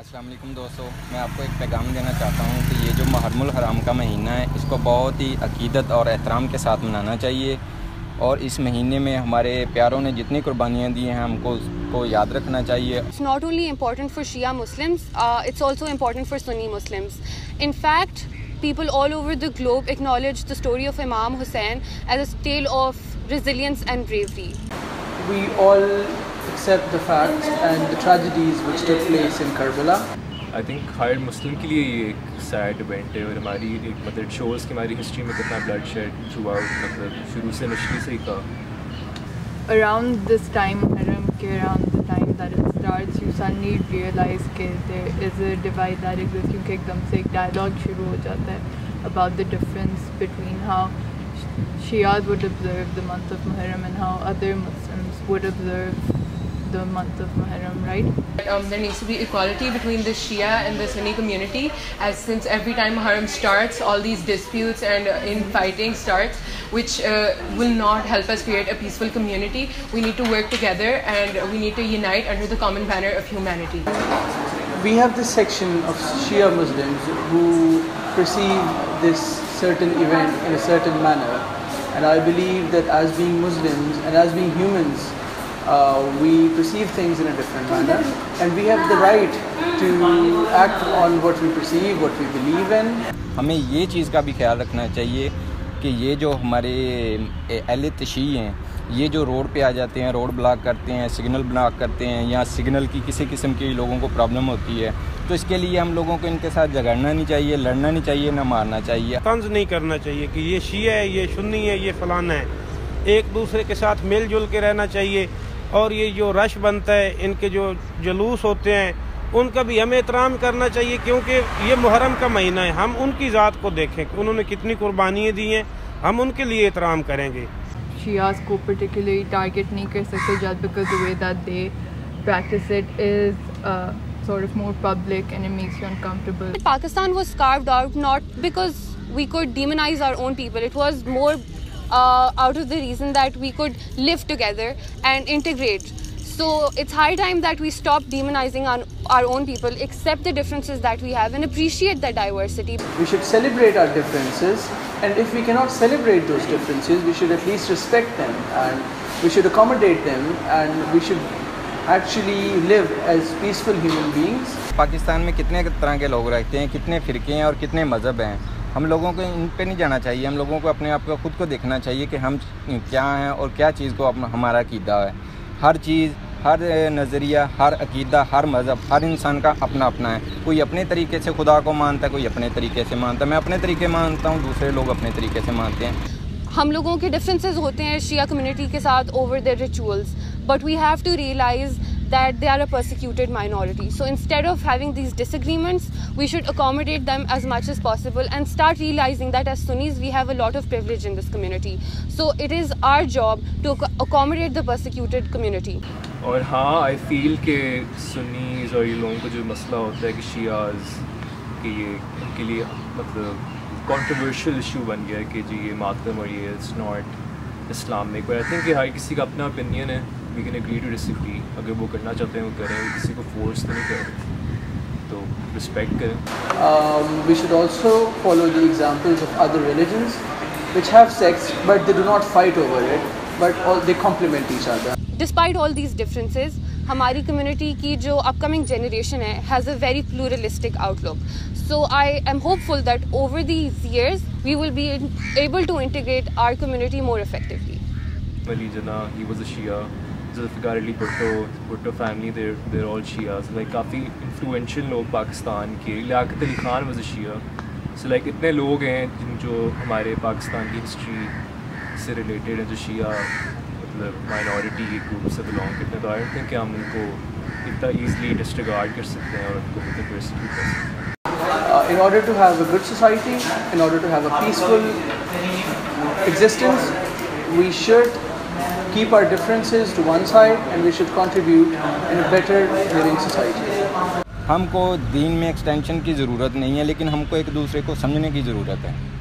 السلام علیکم دوستو میں آپ کو ایک پیغام دینا چاہتا ہوں کہ یہ جو محرم الحرام کا مہینہ ہے اس کو بہت ہی عقیدت اور احترام کے ساتھ منانا چاہیے اور اس مہینے میں ہمارے پیاروں نے جتنی قربانیاں دی ہیں ہم کو اس کو یاد رکھنا چاہیے it's not only important for Shia Muslims also important for Sunni Muslims in fact people all over the globe acknowledge the story of Imam Hussain is a of resilience and bravery we all ہر مسلم کے لیے یہ ایک ایک ایک ایک سیڈ ایونٹ ہے ہے اور ہماری مطلب ہماری مطلب مطلب شوز کہ ہسٹری میں کتنا بلڈ شیڈ ہوا شروع شروع سے سے سے ہی around around this time time Muharram Muharram کے the the the there is you realise a divide کیونکہ دم ڈائلاگ ہو جاتا about difference between how how Shias would would month of and other Muslims the month of Muharram, right? Um, there needs to be equality between the Shia and the Sunni community, as since every time Muharram starts, all these disputes and uh, infighting starts, which uh, will not help us create a peaceful community. We need to work together and we need to unite under the common banner of humanity. We have this section of Shia Muslims who perceive this certain event in a certain manner. And I believe that as being Muslims and as being humans, we we we we perceive perceive things in in different manner and have the right to act on believe ہمیں یہ چیز کا بھی خیال رکھنا چاہیے کہ یہ جو ہمارے اہل تشیع ہیں یہ جو روڈ پہ آ جاتے ہیں روڈ بلاک کرتے ہیں سگنل بلاک کرتے ہیں یا سگنل کی کسی قسم کی لوگوں کو پرابلم ہوتی ہے تو اس کے لیے ہم لوگوں کو ان کے ساتھ جگڑنا نہیں چاہیے لڑنا نہیں چاہیے نہ مارنا چاہیے طنز نہیں کرنا چاہیے کہ یہ شیعہ ہے یہ شنی ہے یہ فلانا ہے ایک دوسرے کے ساتھ مل جل کے رہنا چاہیے اور یہ جو رش بنتا ہے ان کے جو جلوس ہوتے ہیں ان کا بھی ہمیں اترام کرنا چاہیے کیونکہ یہ محرم کا مہینہ ہے ہم ان کی ذات کو دیکھیں کہ انہوں نے کتنی قربانییں دی ہیں ہم ان کے لیے اترام کریں گے شیعہ کو پرٹیکلی ٹارگٹ نہیں کر سکتے جات بکر دوئے the they practise it is sort of more public and makes you uncomfortable Pakistan was carved out not because we could demonise our own people it was more uh, out of the reason that we could live together and integrate. So it's high time that we stop demonizing our, our own people, accept the differences that we have, and appreciate the diversity. We should celebrate our differences, and if we cannot celebrate those differences, we should at least respect them and we should accommodate them and we should actually live as peaceful human beings. Pakistan में कितने तरह के लोग रहते हैं कितने फ़िरके हैं और कितने मज़हब हैं ہم لوگوں کو ان پہ نہیں جانا چاہیے ہم لوگوں کو اپنے آپ کو خود کو دیکھنا چاہیے کہ ہم کیا ہیں اور کیا چیز کو ہمارا عقیدہ ہے ہر چیز ہر نظریہ ہر عقیدہ ہر مذہب ہر انسان کا اپنا اپنا ہے کوئی اپنے طریقے سے خدا کو مانتا ہے کوئی اپنے طریقے سے مانتا ہے میں اپنے طریقے مانتا ہوں دوسرے لوگ اپنے طریقے سے مانتے ہیں ہم لوگوں کے ڈفرینسز ہوتے ہیں شیعہ کمیونٹی کے ساتھ over the rituals but we have to realise that they are a persecuted minority. So instead of having these disagreements, we should accommodate them as much as possible and start realizing that as Sunnis, we have a lot of privilege in this community. So it is our job to accommodate the persecuted community. And हाँ I feel that Sunnis or these लोगों को जो मसला Shia's that this is a controversial issue. That this is not Islamic. But I think that ये मातम और ये it's not है we can agree to disagree اگر وہ کرنا چاہتے ہیں وہ کریں کسی کو فورس تو نہیں کریں تو رسپیکٹ کریں we should also follow the examples of other religions which have sects but they do not fight over it but they complement each other despite all these differences ہماری کمیونٹی کی جو upcoming generation ہے has a very pluralistic outlook so I am hopeful that over these years we will be able to integrate our community more effectively Zulfikar Ali Bhutto Bhutto family there there all Shia so like کافی influential لوگ پاکستان کے لیاقت علی خان وز شیعہ so like اتنے لوگ ہیں جن جو ہمارے پاکستان کی ہسٹری سے ریلیٹڈ ہیں جو شیعہ مطلب مائنورٹی گروپ سے بلانگ کرتے ہیں تو آئی تھنک کہ ہم ان کو اتنا ایزلی ڈسٹرگارڈ کر سکتے ہیں اور ان کو مطلب کر سکتے ہیں in order to have a good society in order to have a peaceful existence we should keep ہم دین میں ایکسٹینشن کی ضرورت نہیں ہے لیکن ہم کو ایک دوسرے کو سمجھنے کی ضرورت ہے